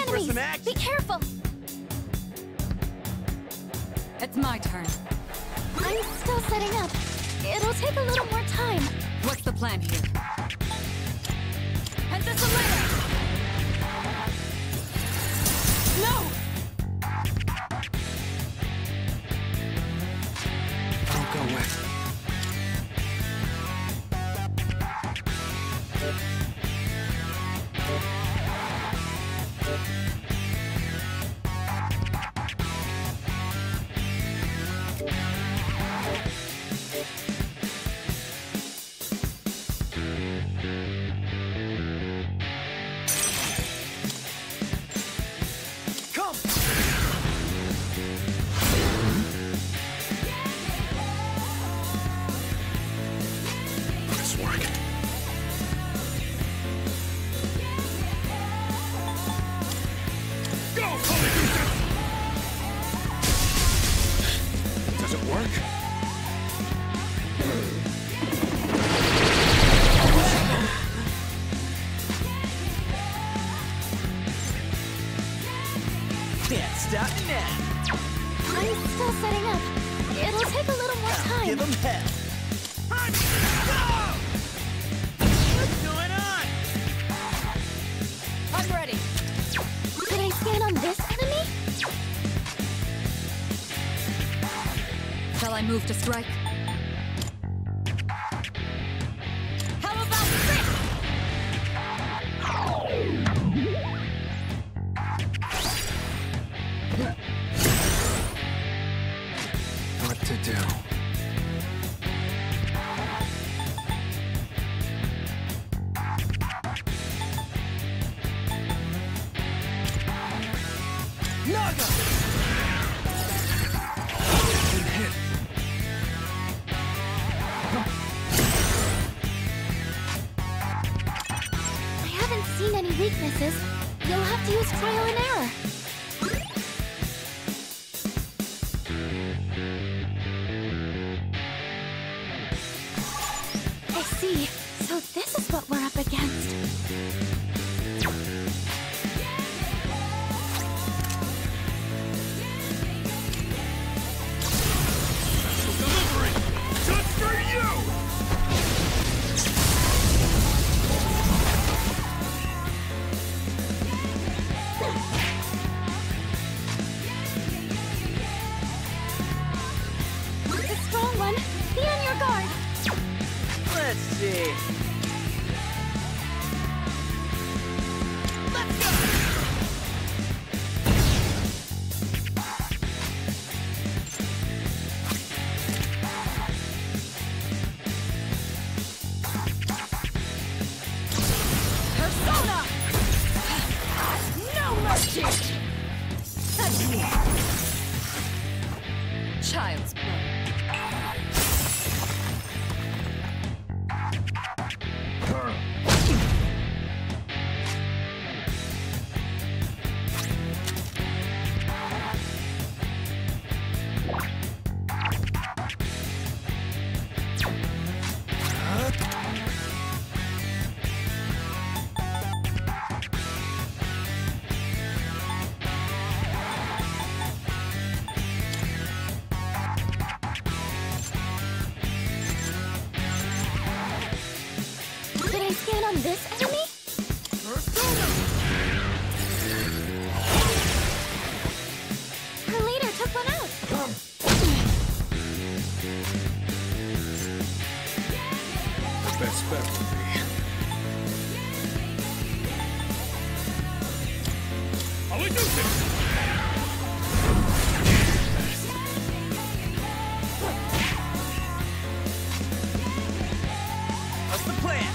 For some action! Be careful! It's my turn. I'm still setting up. It'll take a little more time. What's the plan here? And this! Move to strike. What's the plan?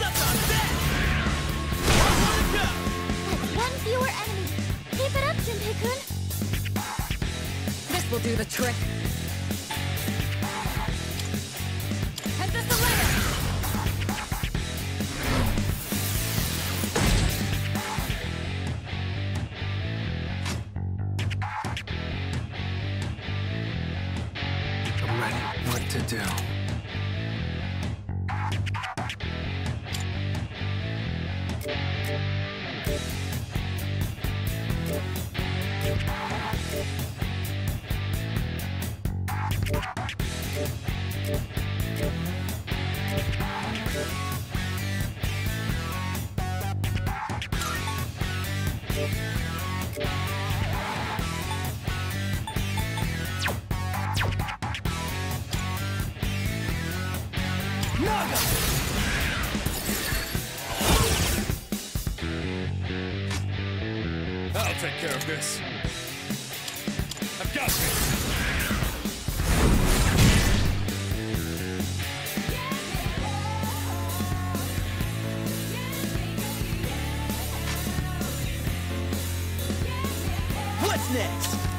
That's on deck! Let's go! One fewer enemy. Keep it up. This will do the trick. What's next?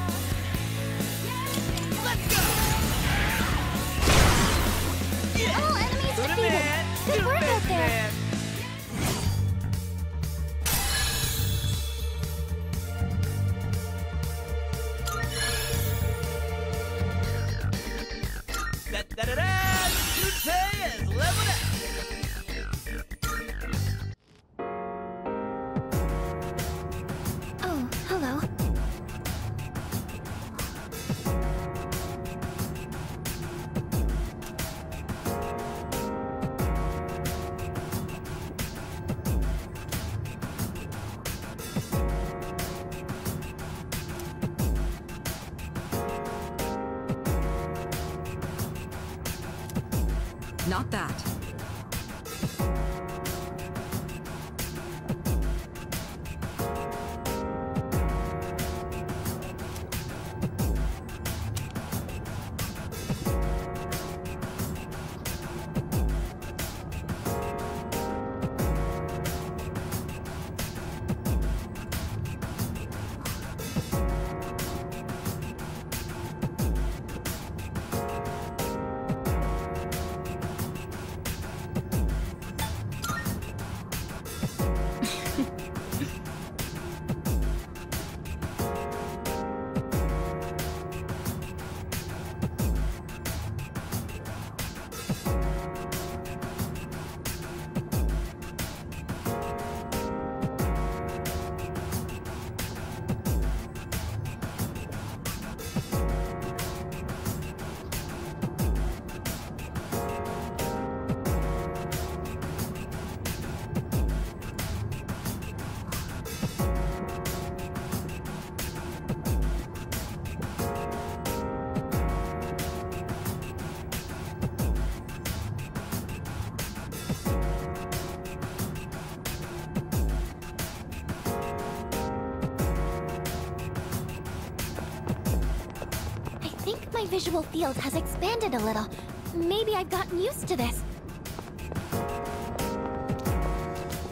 Visual field has expanded a little. Maybe I've gotten used to this.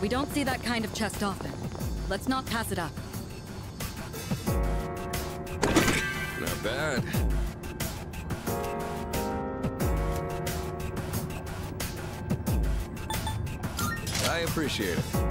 We don't see that kind of chest often. Let's not pass it up. Not bad. I appreciate it.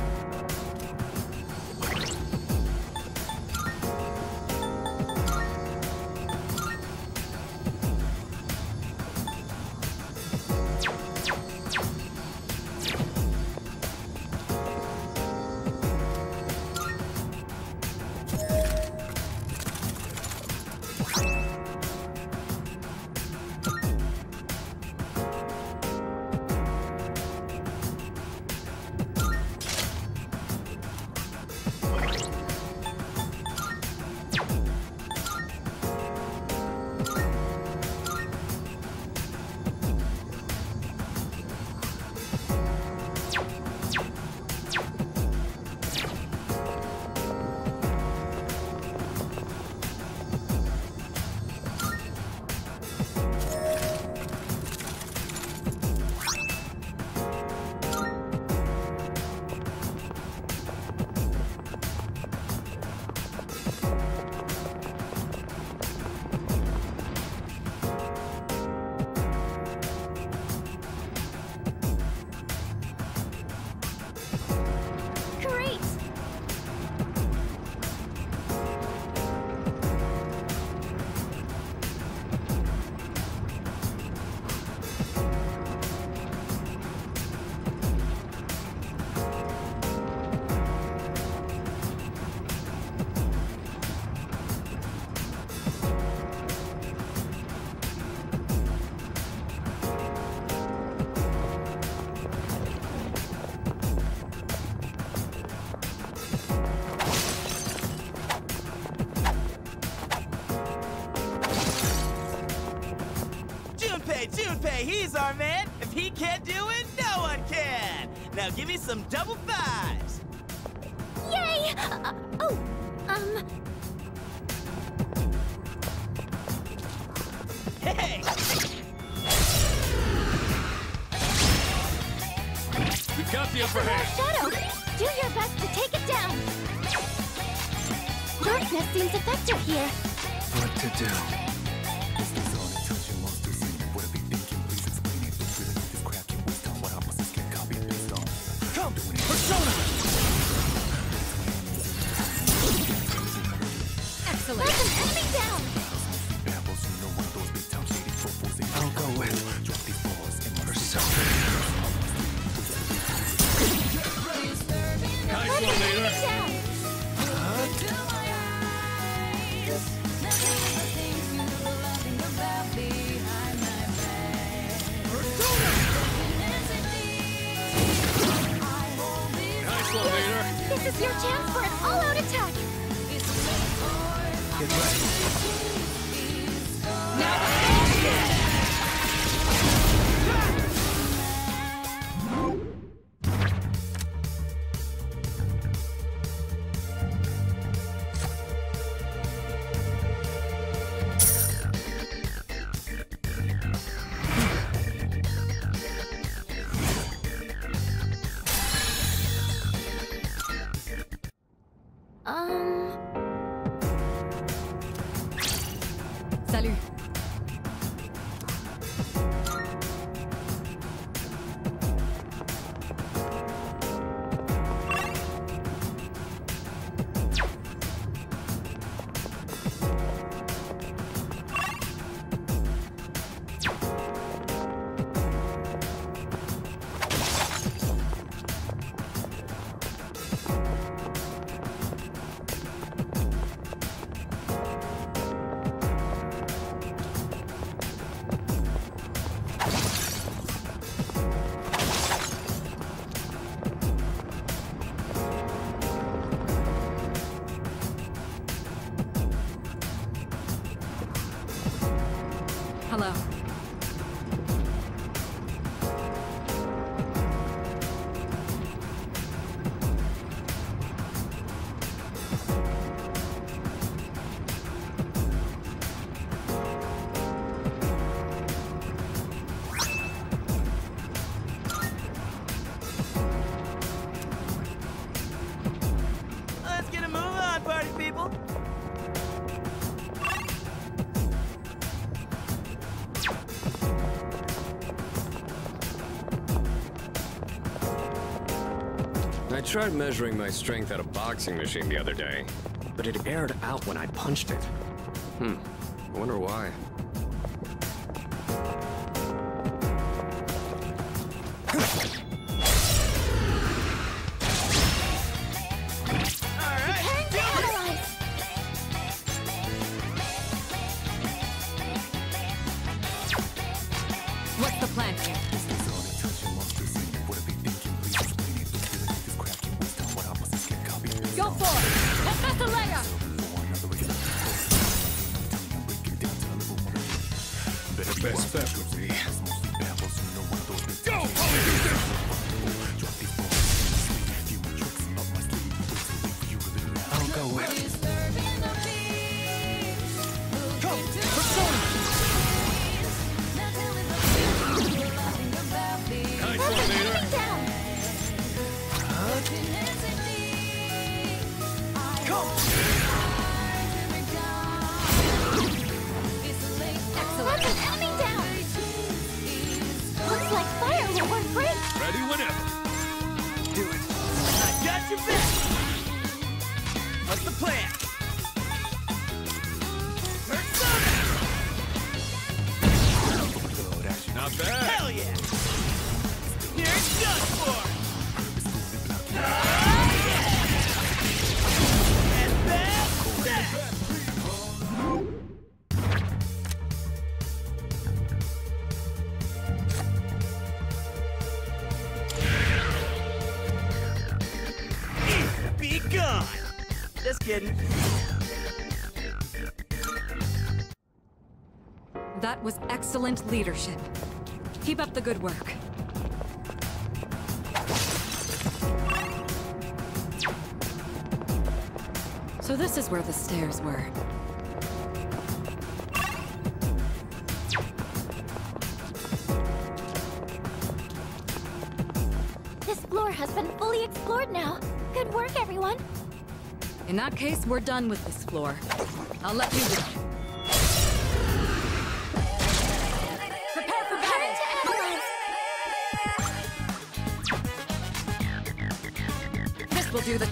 Junpei, Junpei, he's our man. If he can't do it, no one can. Now give me some double fives. Yay! Uh, oh, um, Hey! We've got the upper hand. Shadow! Do your best to take it down! Darkness seems effective here. What to do? Tried measuring my strength at a boxing machine the other day, but it aired out when I punched it. Hmm, I wonder why. What's the plan? Excellent leadership. Keep up the good work. So this is where the stairs were. This floor has been fully explored now. Good work, everyone. In that case, we're done with this floor. I'll let you go.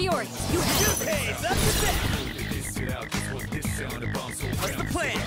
You have Two pays up to bat! What's the plan?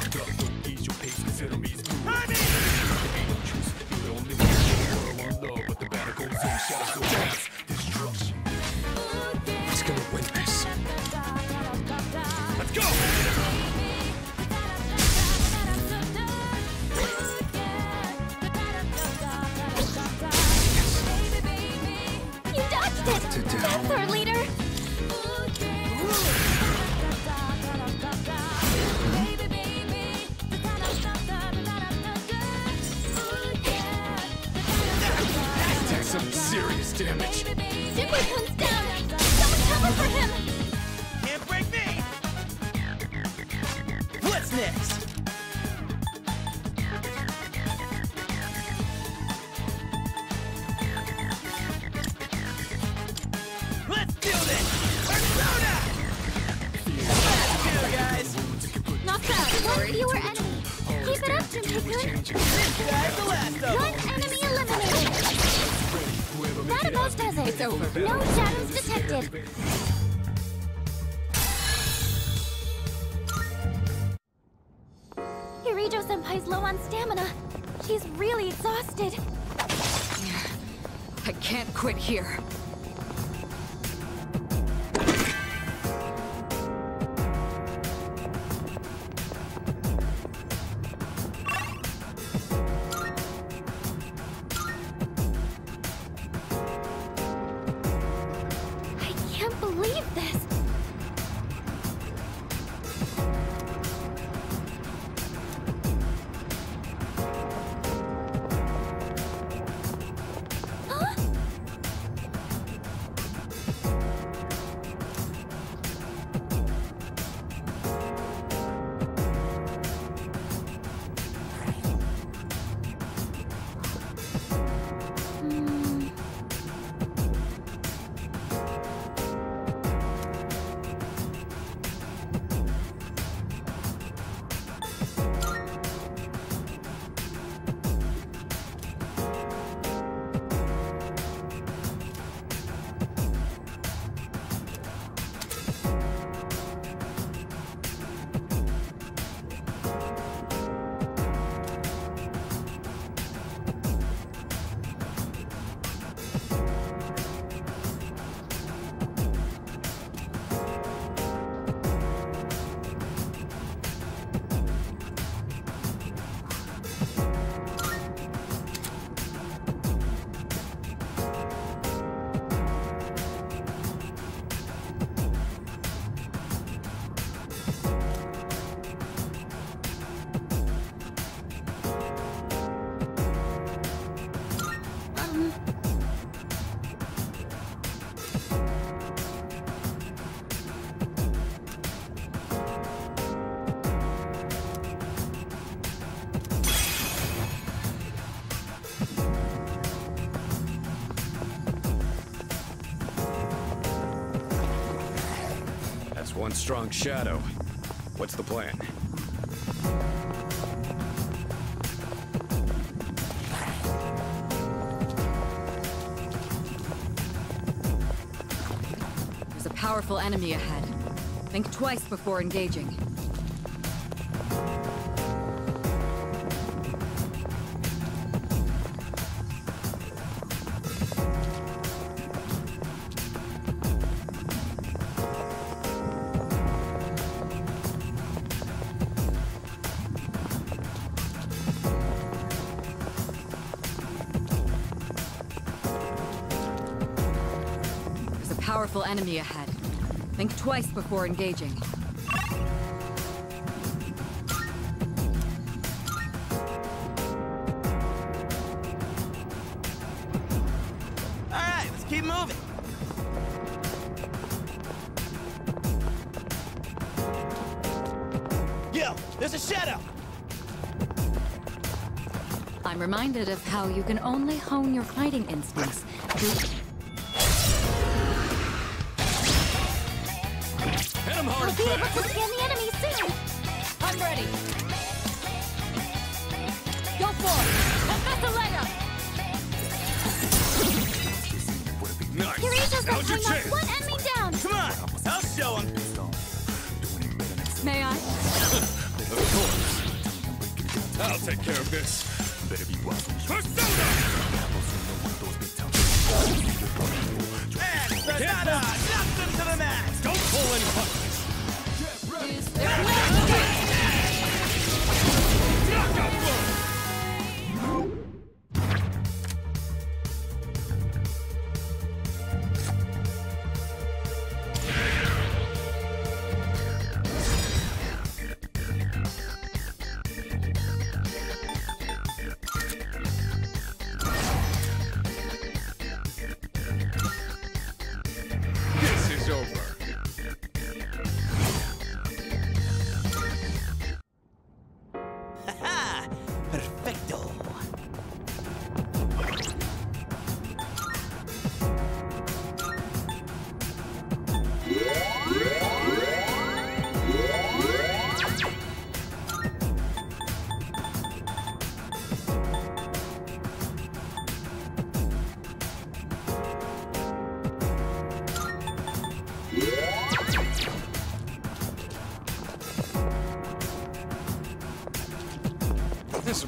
Damage. Simply comes down. Someone cover for him. Can't break me! What's next? About does it. It's over. No shadows detected. Kirijo-senpai's low on stamina. She's really exhausted. I can't quit here. Strong shadow. What's the plan? There's a powerful enemy ahead. Think twice before engaging. Powerful enemy ahead. Think twice before engaging. All right, let's keep moving. Yo, there's a shadow. I'm reminded of how you can only hone your fighting instincts through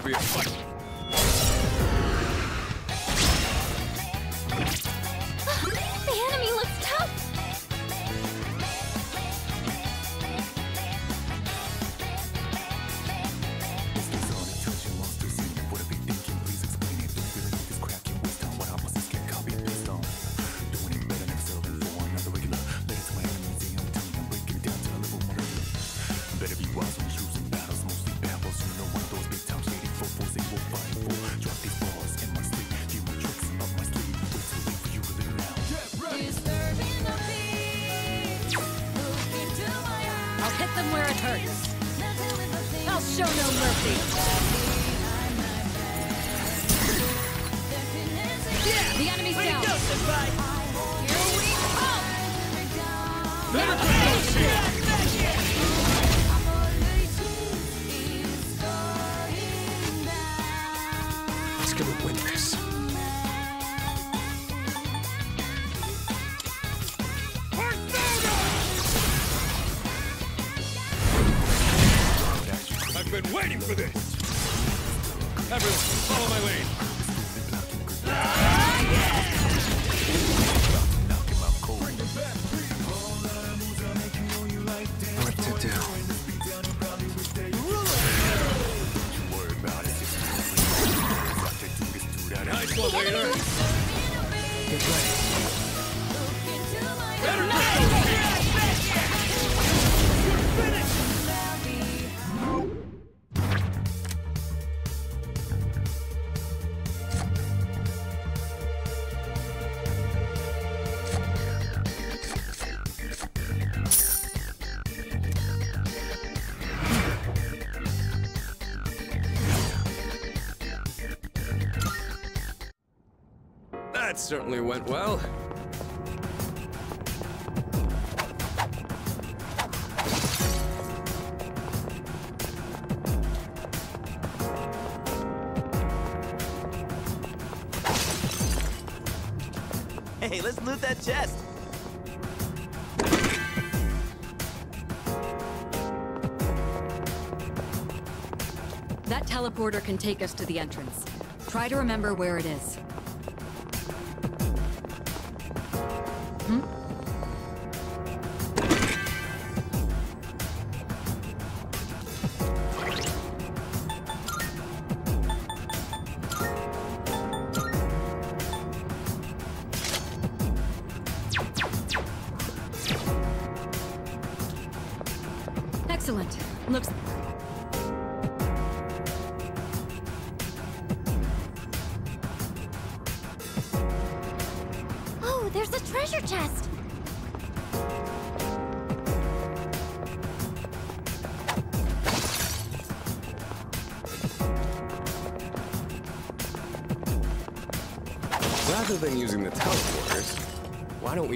This will be a fight. Show no mercy. The enemy's Way down. go. Here we come. Certainly went well. Hey, let's loot that chest. That teleporter can take us to the entrance. Try to remember where it is.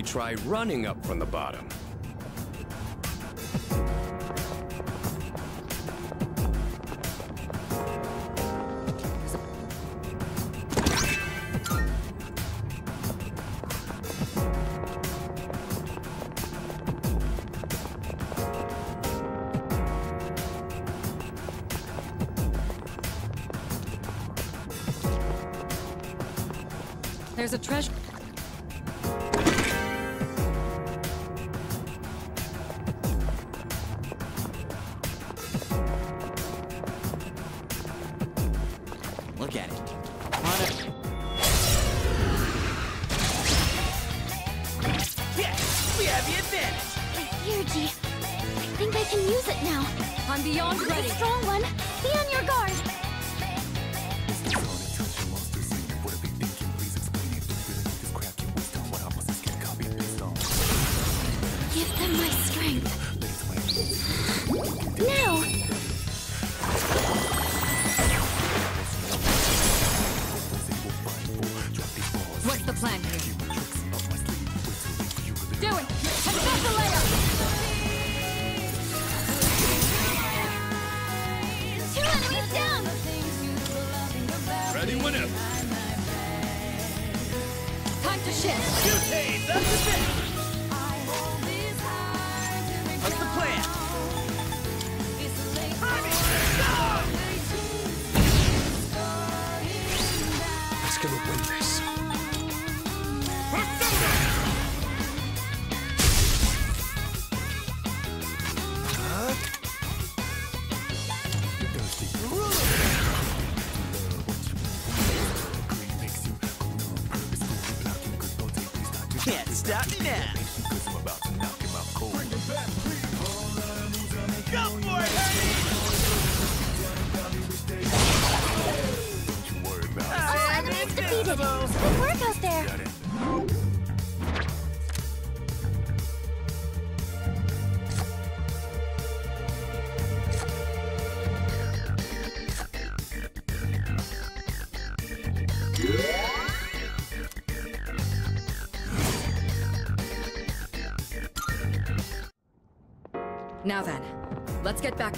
Try running up from the bottom? There's a treasure... Can't stop me now. Go for it, Hermes! All enemies defeated! Good work out there!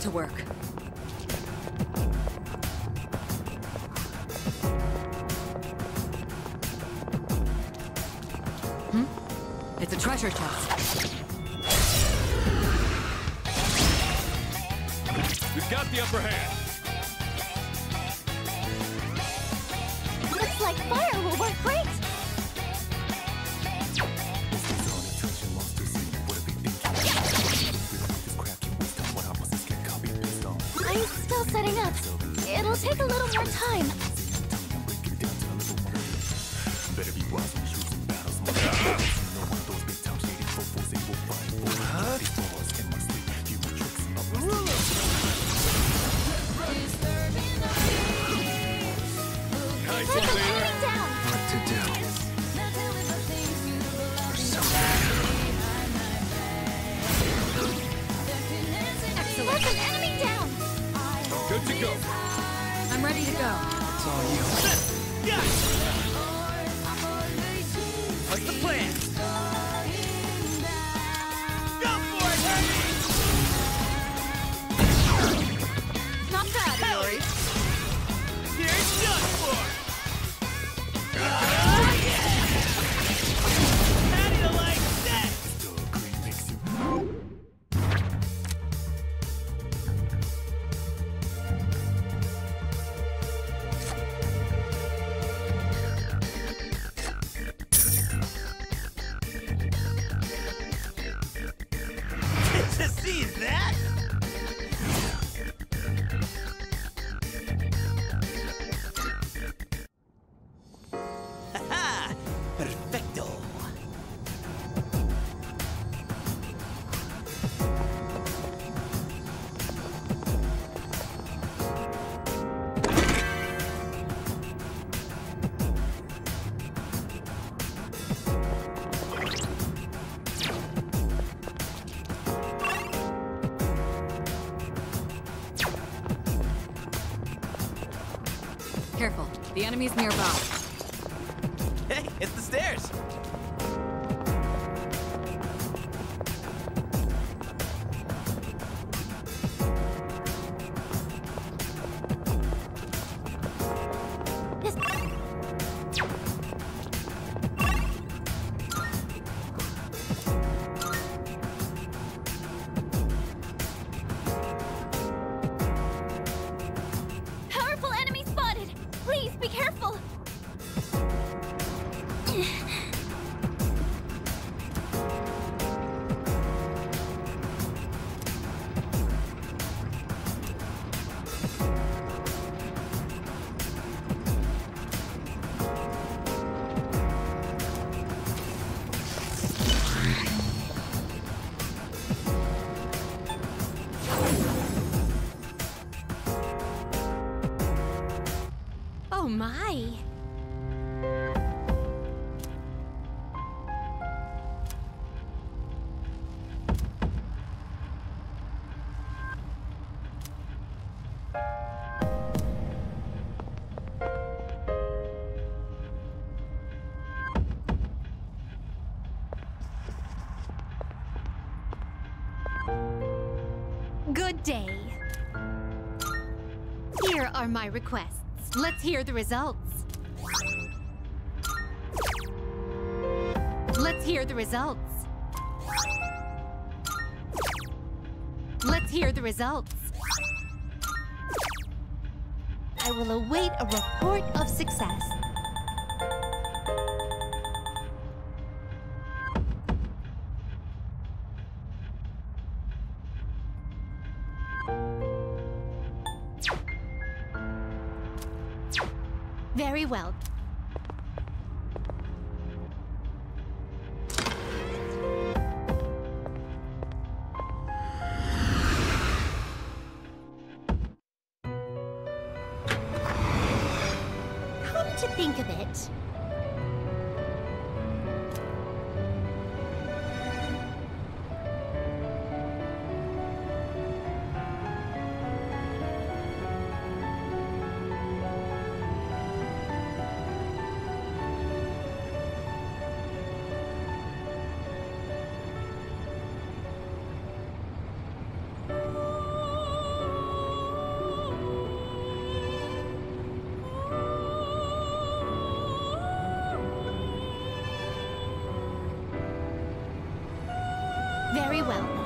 To work. The enemy's nearby. day. Here are my requests. Let's hear the results. Let's hear the results. Let's hear the results. I will await a report of success. Very well.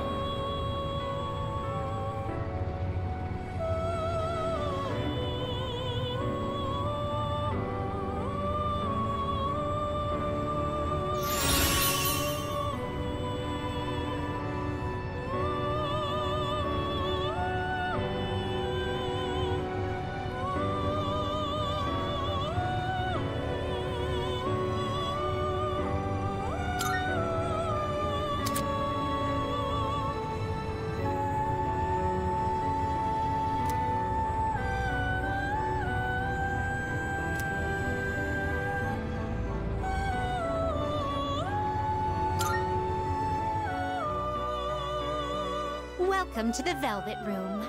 Welcome to the Velvet Room.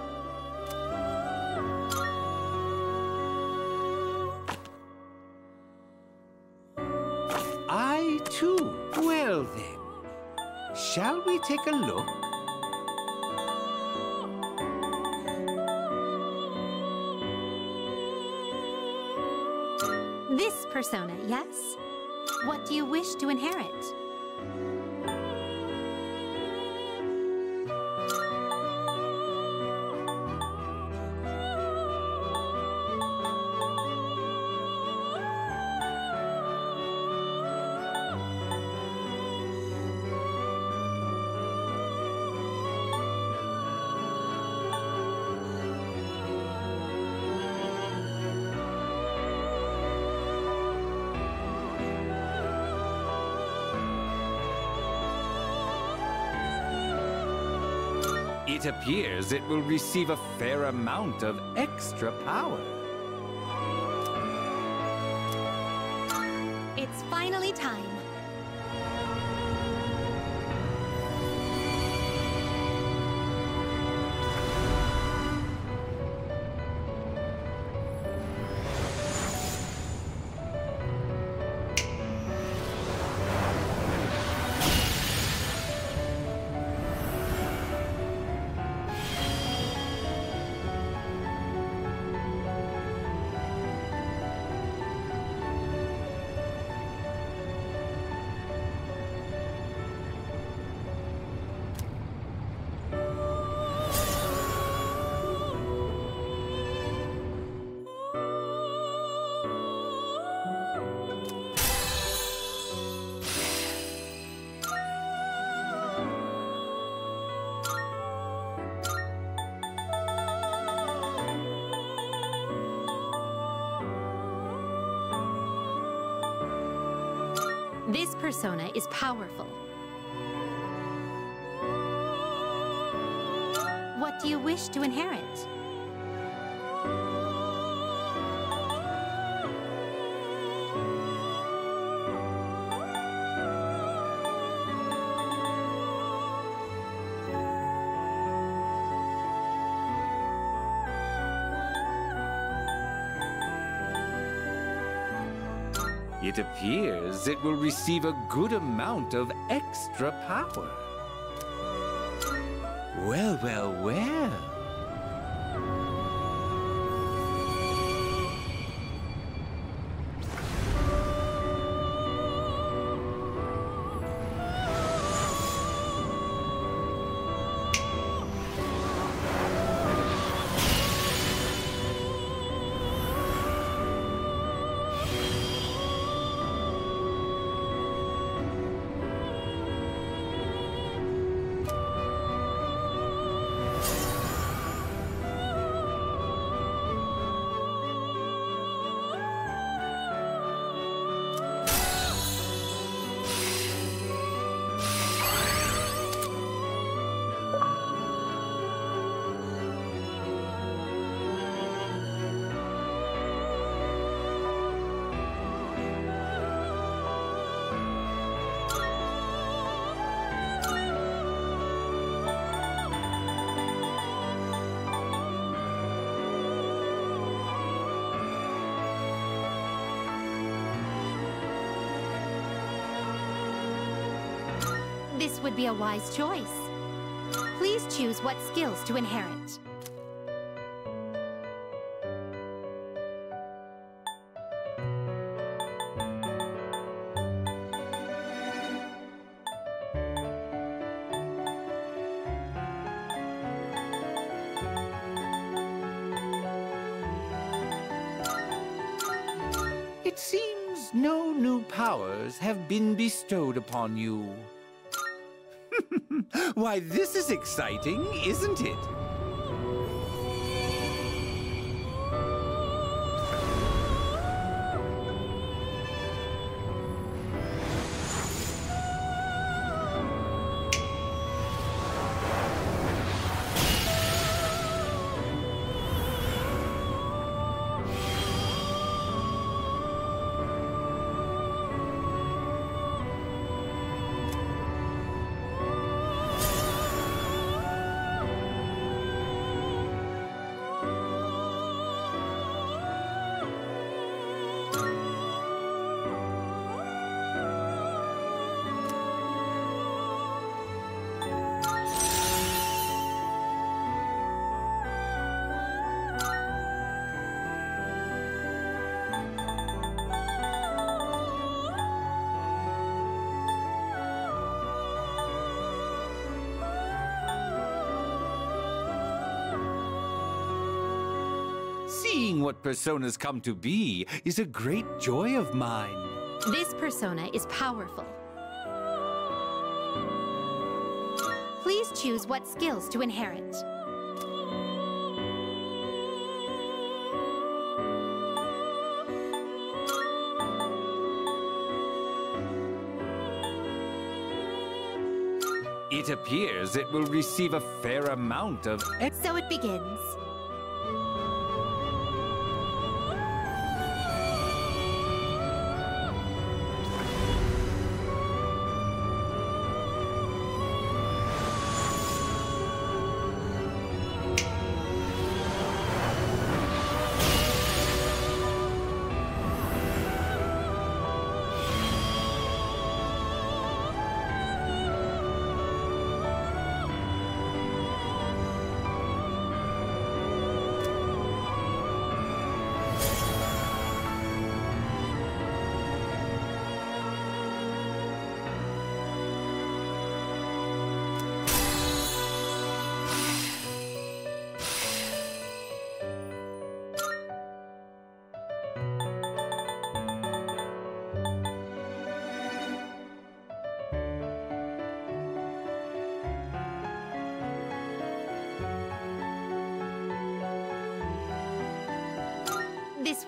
I too. Well then, shall we take a look? This persona, yes? What do you wish to inherit? It appears it will receive a fair amount of extra power. It's finally time. This persona is powerful. What do you wish to inherit? It appears it will receive a good amount of extra power. Well, well, well. Would be a wise choice. Please choose what skills to inherit. It seems no new powers have been bestowed upon you. Why, this is exciting, isn't it? Seeing what personas come to be is a great joy of mine. This persona is powerful. Please choose what skills to inherit. It appears it will receive a fair amount of So it begins.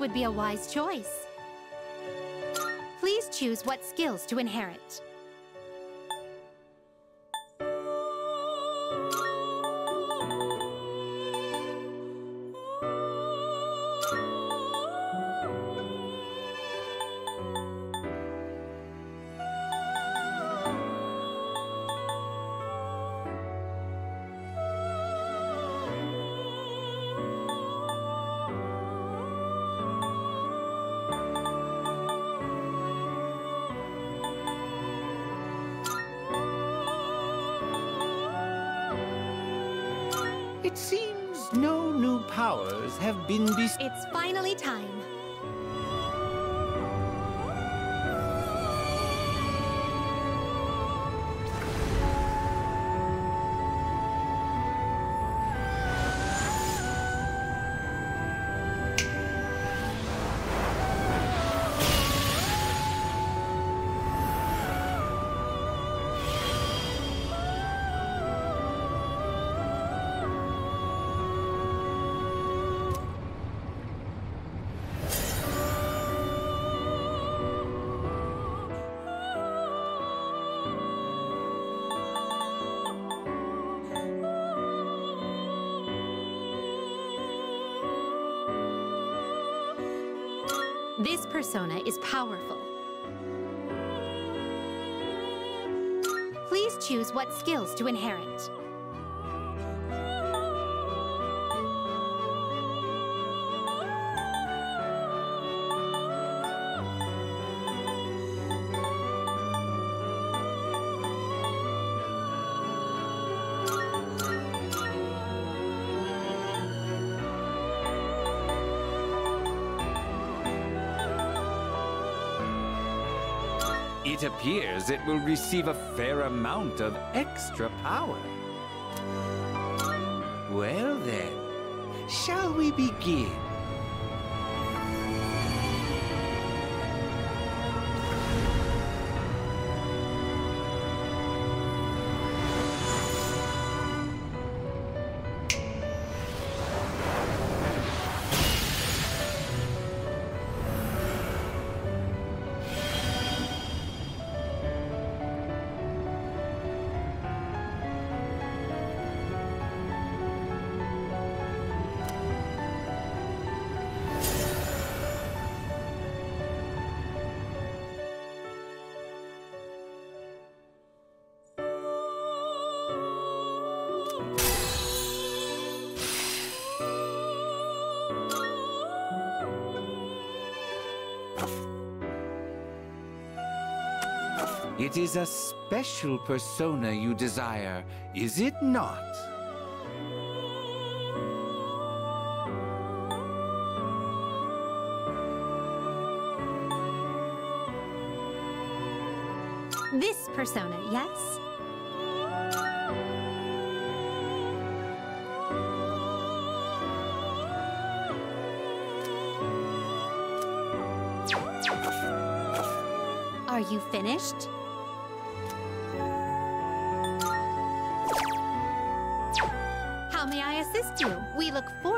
Would be a wise choice. Please choose what skills to inherit. Persona is powerful. Please choose what skills to inherit. It appears it will receive a fair amount of extra power. Well then, shall we begin? It is a special persona you desire, is it not? This persona, yes? Are you finished? You? We look forward